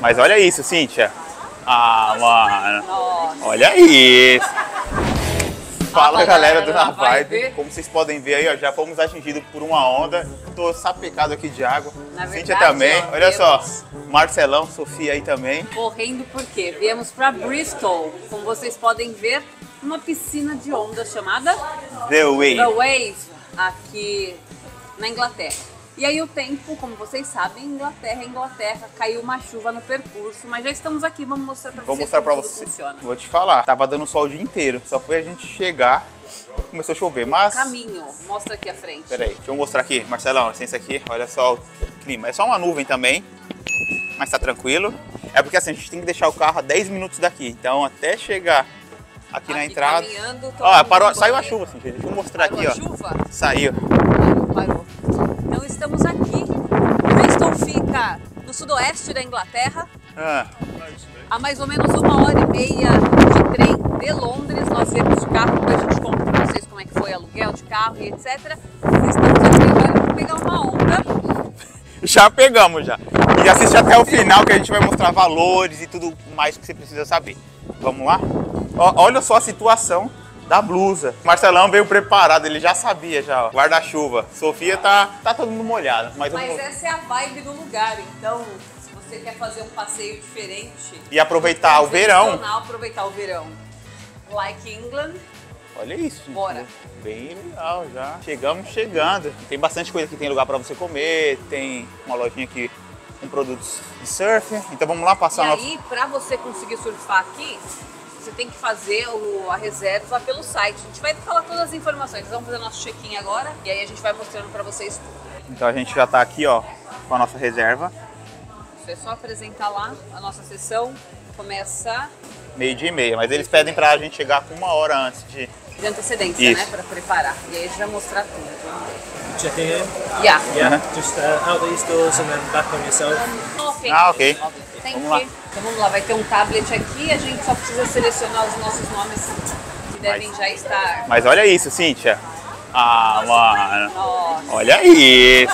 Mas olha isso, Cíntia. Ah, mano. Nossa. Olha isso. Fala galera do Na Vibe. Como vocês podem ver aí, ó, já fomos atingidos por uma onda. Tô sapecado aqui de água. Na Cíntia verdade, também. ó, Olha só. Marcelão, Sofia aí também. Correndo porque viemos para Bristol. Como vocês podem ver, uma piscina de onda chamada The Way. The Wave, aqui na Inglaterra. E aí o tempo, como vocês sabem, Inglaterra, Inglaterra, caiu uma chuva no percurso, mas já estamos aqui, vamos mostrar para Vou vocês mostrar pra como tudo você. funciona. Vou te falar. Tava dando sol o dia inteiro. Só foi a gente chegar, começou a chover. Mas. Caminho, mostra aqui à frente. Peraí, deixa eu mostrar aqui. Marcelão, licença aqui. Olha só o clima. É só uma nuvem também. Mas tá tranquilo. É porque assim, a gente tem que deixar o carro a 10 minutos daqui. Então até chegar aqui, na Aqui entrada. caminhando, Ó, parou, saiu a chuva, assim, gente. Deixa eu mostrar aqui, a ó. chuva? Saiu. Fica no sudoeste da Inglaterra, Ah, a mais ou menos uma hora e meia de trem de Londres. Nós viemos de carro, depois a gente conta pra vocês como é que foi aluguel de carro e etc. Estamos aqui agora para pegar uma onda. já pegamos já. E assiste até o final que a gente vai mostrar valores e tudo mais que você precisa saber. Vamos lá? Olha só a situação da blusa. Marcelão veio preparado, ele já sabia já. Guarda-chuva. Sofia tá, tá todo mundo molhado. Mas, Mas vamos... essa é a vibe do lugar, então se você quer fazer um passeio diferente, E aproveitar o verão. aproveitar o verão. Like England, Olha isso. Bora. Bem legal já. Chegamos chegando. Tem bastante coisa aqui, tem lugar para você comer, tem uma lojinha aqui com produtos de surf. Então vamos lá passar e nosso. aí, para você conseguir surfar aqui, você tem que fazer o- a reserva pelo site. A gente vai falar todas as informações. Vamos fazer nosso check-in agora e aí a gente vai mostrando para vocês tudo. Então a gente já tá aqui, ó, com a nossa reserva. Isso é só apresentar lá a nossa sessão. Começa Meio dia e meia, mas eles pedem pra gente chegar com uma hora antes de. de antecedência, Isso. né? Para preparar. E aí a gente vai mostrar tudo. Vamos ver. Checking in. Yeah. Yeah, Uh-huh. just uh, out these doors and then back on yourself. Ok. Ah, ok. Tem Vamos que... lá. Então vamos lá, vai ter um tablet aqui, a gente só precisa selecionar os nossos nomes que devem já estar. Mas olha isso, Cíntia. Ah, mano. Nossa, Olha isso.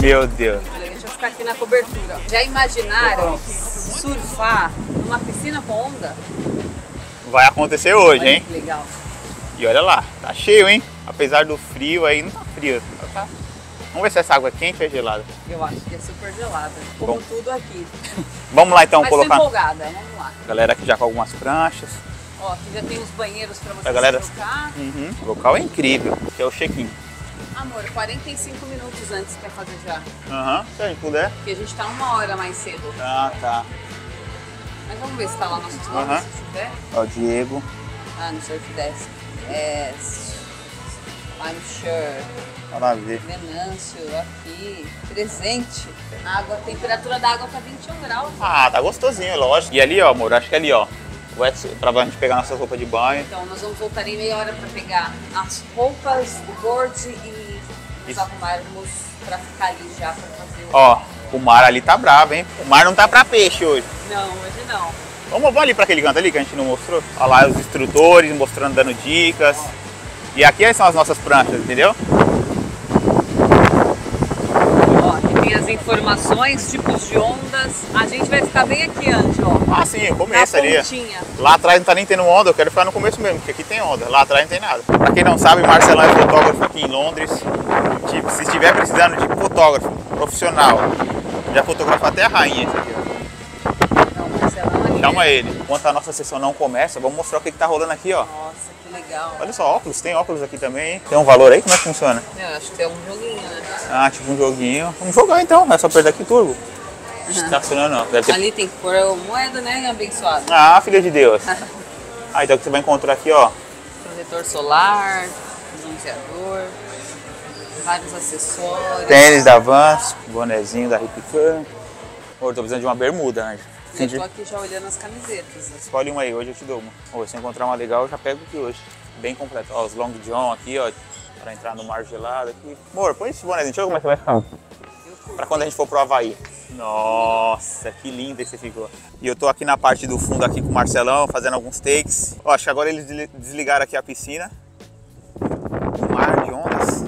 Meu Deus. deixa eu ficar aqui na cobertura. Já imaginaram surfar numa piscina com onda? Vai acontecer hoje, Olha hein? que legal. E olha lá, tá cheio, hein? Apesar do frio aí, não tá frio. Tá- Vamos ver se essa água é quente ou é gelada. Eu acho que é super gelada. Como Bom. tudo aqui. Vamos lá então Mas colocar. empolgada, vamos lá. Galera aqui já com algumas pranchas. Ó, aqui já tem os banheiros pra você A galera- trocar. Uhum. O local é incrível, que é o check-in. Amor, 45 minutos antes quer fazer já. Aham, se a gente puder. Porque a gente tá uma hora mais cedo. Ah, tá. Mas vamos ver se tá lá nossos nomes, Aham. se tiver. Ó, Diego. Ah, no Surf Desk. É. I'm sure. Nada a ver. Venâncio, aqui. Presente. Água, a temperatura da água tá 21 graus. Ah, tá gostosinho, lógico. E ali, ó, amor, acho que ali, ó. Pra gente pegar nossas roupas de banho. Então nós vamos voltar em meia hora pra pegar as roupas, o board e nos Isso. arrumarmos pra ficar ali já pra fazer o. Ó, o mar ali tá bravo, hein? O mar não tá pra peixe hoje. Não, hoje não. Vamos, vamos ali pra aquele canto ali que a gente não mostrou. Olha lá os instrutores mostrando, dando dicas. E aqui são as nossas pranchas, entendeu? Ó, aqui tem as informações, tipos de ondas. A gente vai ficar bem aqui, Ângelo, ó. Ah, sim, começo ali. pontinha. Lá atrás não tá nem tendo onda, eu quero ficar no começo mesmo, porque aqui tem onda. Lá atrás não tem nada. Pra quem não sabe, Marcelão é fotógrafo aqui em Londres. Tipo, se estiver precisando de fotógrafo profissional, já fotografou até a rainha esse aqui, ó. Não, Marcelão ali. Chama ele. Enquanto a nossa sessão não começa, vamos mostrar o que, que tá rolando aqui, ó. Nossa, que legal. Olha só, óculos, tem óculos aqui também. hein? Tem um valor aí? Como é que funciona? Eu acho que é um joguinho, né? Ah, tipo um joguinho. Vamos jogar então, é só apertar aqui turbo. Tá funcionando não. Deve ter... Ali tem que pôr moeda, né, abençoado? Ah, filha de Deus. Ah, então o que você vai encontrar aqui, ó. Protetor solar, bronzeador, vários acessórios. Tênis da Vans, bonezinho da Hip Fun. Ô, eu tô precisando de uma bermuda, Anjo. Eu tô aqui já olhando as camisetas. Escolhe uma aí, hoje eu te dou uma. Ou se eu encontrar uma legal, eu já pego aqui hoje. Bem completo. Ó, os Long John aqui, ó, pra entrar no mar gelado aqui. Amor, põe esse bonezinho, deixa eu ver como é que vai ficar. Pra quando a gente for pro Havaí. Nossa, que lindo esse ficou. E eu tô aqui na parte do fundo aqui com o Marcelão, fazendo alguns takes. Ó, acho que agora eles desli- desligaram aqui a piscina. O mar de ondas.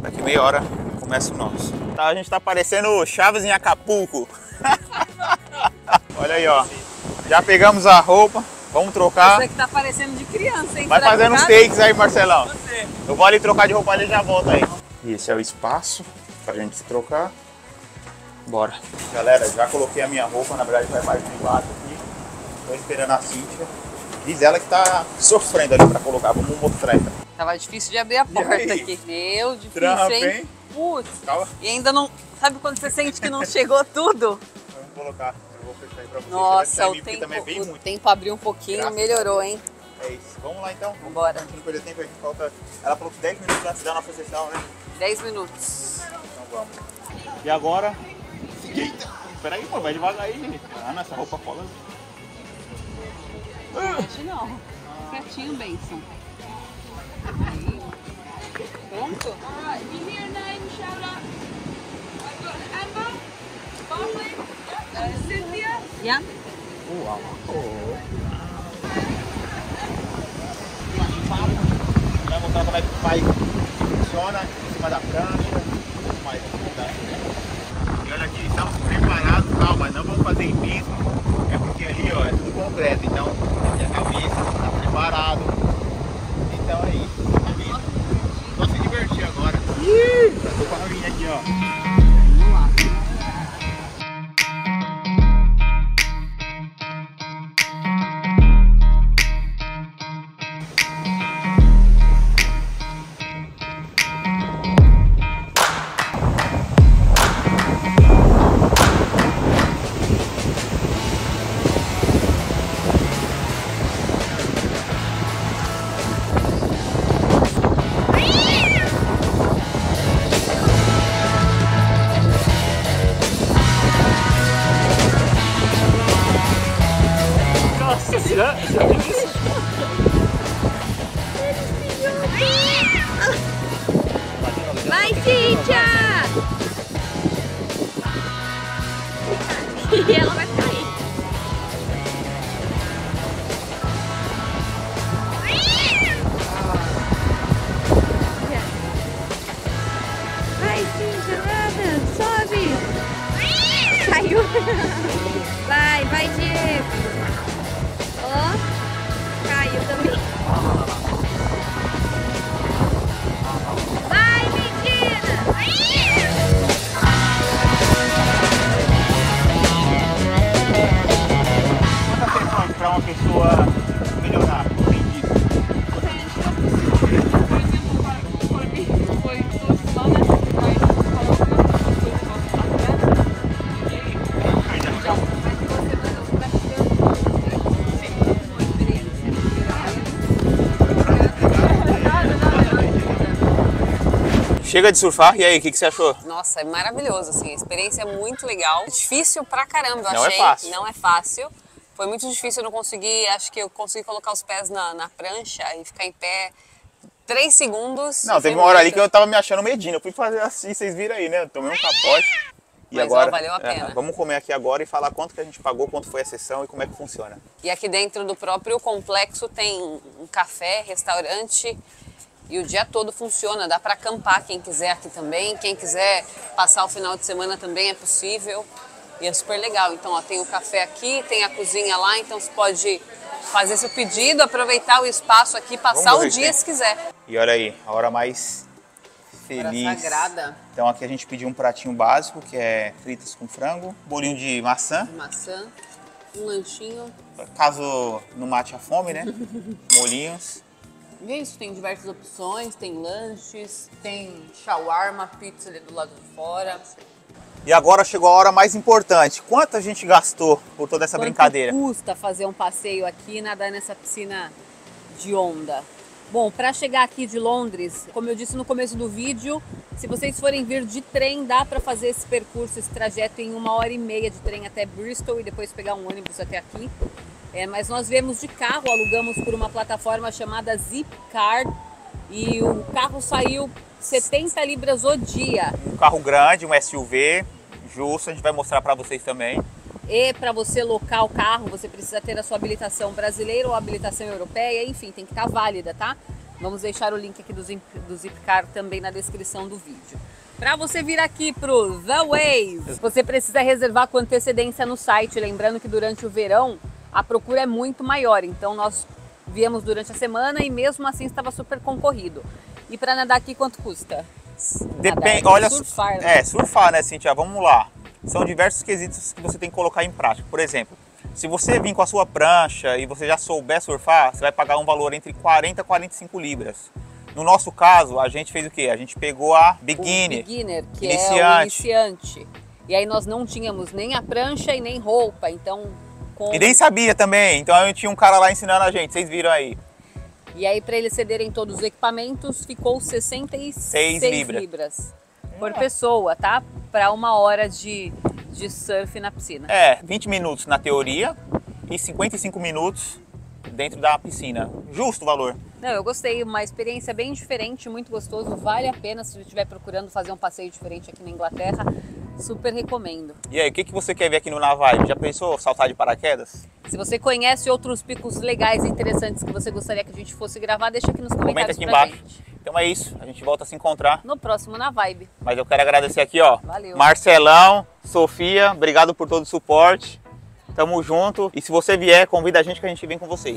Daqui meia hora começa o nosso. Tá, a gente tá parecendo Chaves em Acapulco. Olha aí, ó. Já pegamos a roupa, vamos trocar. Você que tá parecendo de criança, hein? Vai Será fazendo uns cabe? takes aí, Marcelão. Eu vou ali trocar de roupa ali e já volto aí. E esse é o espaço pra gente se trocar. Bora. Galera, já coloquei a minha roupa, na verdade vai mais privado aqui. Tô esperando a Cíntia. Diz ela que tá sofrendo ali pra colocar. Vamos mostrar então. Tava difícil de abrir a porta aqui. Meu, difícil, Trampo, hein? hein? Putz. Calma. E ainda não. Sabe quando você sente que não chegou tudo? Vamos colocar. Vou fechar aí pra vocês. Nossa, o porque tempo, também é bem o muito. tempo abriu um pouquinho, Graças melhorou, hein? É isso. Vamos lá então. Bora. Pra gente não perder tempo, a gente falta. Ela falou que 10 minutos antes da nossa sessão, né? 10 minutos. Então vamos. E agora. Eita! Espera aí, pô, vai devagar aí, gente. Ana, essa roupa cola. Mexe não. Certinho, Benção. Aí. Pronto? Alright, give me your name, shout out. I've got uh, Cynthia. Yeah? Uau! Vai mostrar como é que funciona em cima da prancha, tudo mais. Tá? E olha aqui, estamos preparados, tal, mas não vamos fazer em piso, é porque ali ó, é tudo concreto, então a cabeça está preparado. Então é isso, tá vendo? Só se divertir agora. Ih! Já tô com a aqui, ó. Vai, Cíntia! E ela vai cair. Vai, Cíntia, nada, sobe! Caiu! Vai, vai, Diego! Ó, caiu Chega de surfar, e aí, o que, que você achou? Nossa, é maravilhoso, assim, a experiência é muito legal. Difícil pra caramba, eu Não é achei. fácil. Não é fácil. Foi muito difícil, eu não consegui, acho que eu consegui colocar os pés na, na prancha e ficar em pé três segundos. Não, teve uma hora ali que eu tava me achando medinho. Eu fui fazer assim, vocês viram aí, né? Eu tomei um capote. E Mas, ó, agora, valeu a é, pena. vamos comer aqui agora e falar quanto que a gente pagou, quanto foi a sessão e como é que funciona. E aqui dentro do próprio complexo tem um café, restaurante e o dia todo funciona. Dá para acampar quem quiser aqui também. Quem quiser passar o final de semana também é possível. E é super legal. Então, ó, tem o café aqui, tem a cozinha lá, então você pode fazer seu pedido, aproveitar o espaço aqui, passar Vamos o dia se quiser. E olha aí, a hora mais Hora feliz. sagrada. Então aqui a gente pediu um pratinho básico, que é fritas com frango, bolinho de maçã, Maçã, um lanchinho. caso não mate a fome, né? Molinhos. E é isso, tem diversas opções, tem lanches, tem shawarma, pizza ali do lado de fora. E agora chegou a hora mais importante. Quanto a gente gastou por toda essa Quanto brincadeira? custa fazer um passeio aqui e nadar nessa piscina de onda? Bom, para chegar aqui de Londres, como eu disse no começo do vídeo, se vocês forem vir de trem, dá para fazer esse percurso, esse trajeto em uma hora e meia de trem até Bristol e depois pegar um ônibus até aqui. É, mas nós viemos de carro, alugamos por uma plataforma chamada Zipcar e o carro saiu 70 libras o dia. Um carro grande, um SUV, justo, a gente vai mostrar pra vocês também. E para você locar o carro, você precisa ter a sua habilitação brasileira ou habilitação europeia, enfim, tem que estar válida, tá? Vamos deixar o link aqui do, Zip, do Zipcar também na descrição do vídeo. Para você vir aqui pro The Waves, você precisa reservar com antecedência no site, lembrando que durante o verão a procura é muito maior, então nós viemos durante a semana e mesmo assim estava super concorrido. E para nadar aqui quanto custa? Depende, Nadar, olha, surfar, né? é, surfar, né, Cintia? Vamos lá. São diversos quesitos que você tem que colocar em prática. Por exemplo, se você vir com a sua prancha e você já souber surfar, você vai pagar um valor entre 40 e 45 libras. No nosso caso, a gente fez o quê? A gente pegou a O beginner. beginner, que é o Iniciante. iniciante. E aí nós não tínhamos nem a prancha e nem roupa, então com E nem sabia também. Então eu tinha um cara lá ensinando a gente, vocês viram aí. E aí, para eles cederem todos os equipamentos, ficou 66 Seis libras. libras por pessoa, tá? Para uma hora de, de surf na piscina. É, 20 minutos na teoria e 55 minutos dentro da piscina. Justo o valor. Não, eu gostei, uma experiência bem diferente, muito gostoso, vale a pena se você estiver procurando fazer um passeio diferente aqui na Inglaterra, super recomendo. E aí, o que, que você quer ver aqui no Navai? Já pensou saltar de paraquedas? Se você conhece outros picos legais e interessantes que você gostaria que a gente fosse gravar, deixa aqui nos Comenta comentários aqui pra embaixo. gente. Então é isso, a gente volta a se encontrar. No próximo na Vibe. Mas eu quero agradecer aqui, ó. Valeu. Marcelão, Sofia, obrigado por todo o suporte. Tamo junto. E se você vier, convida a gente que a gente vem com vocês.